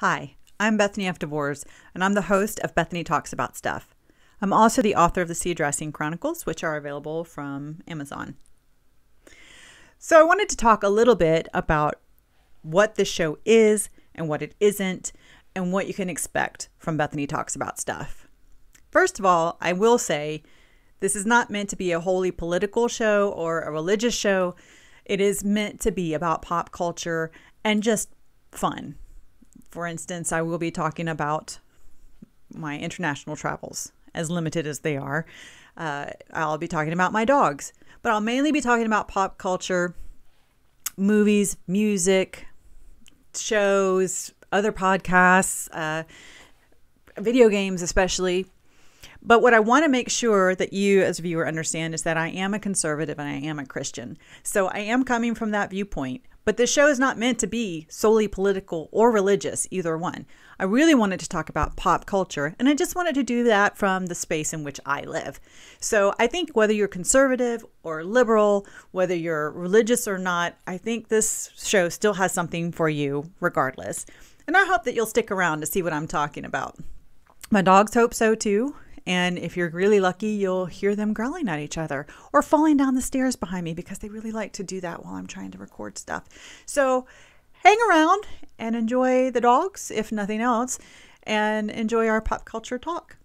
Hi, I'm Bethanie F. DeVores, and I'm the host of Bethanie Talks About Stuff. I'm also the author of the Sea Dressing Chronicles, which are available from Amazon. So, I wanted to talk a little bit about what this show is and what it isn't, and what you can expect from Bethanie Talks About Stuff. First of all, I will say this is not meant to be a wholly political show or a religious show. It is meant to be about pop culture and just fun. For instance, I will be talking about my international travels, as limited as they are. Uh, I'll be talking about my dogs, but I'll mainly be talking about pop culture, movies, music, shows, other podcasts, uh, video games, especially. But what I want to make sure that you, as a viewer, understand is that I am a conservative and I am a Christian. So I am coming from that viewpoint. But this show is not meant to be solely political or religious, either one. I really wanted to talk about pop culture, and I just wanted to do that from the space in which I live. So I think whether you're conservative or liberal, whether you're religious or not, I think this show still has something for you regardless. And I hope that you'll stick around to see what I'm talking about. My dogs hope so too. And if you're really lucky, you'll hear them growling at each other or falling down the stairs behind me because they really like to do that while I'm trying to record stuff. So hang around and enjoy the dogs, if nothing else, and enjoy our pop culture talk.